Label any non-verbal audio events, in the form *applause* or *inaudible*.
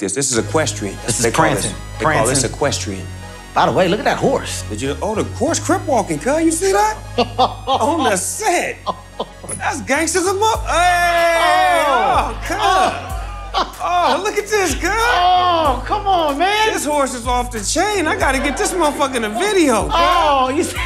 This this is equestrian. This is They call prancing. They call this equestrian. By the way, look at that horse. Did you? Oh, the horse crip walking, cuz. You see that? *laughs* On the set. That's gangsters of up. Hey! Oh, oh cuz. *laughs* Oh, look at this, cuz. Oh, come on, man. This horse is off the chain. I gotta get this motherfucker in a video, cuz. Oh, you see?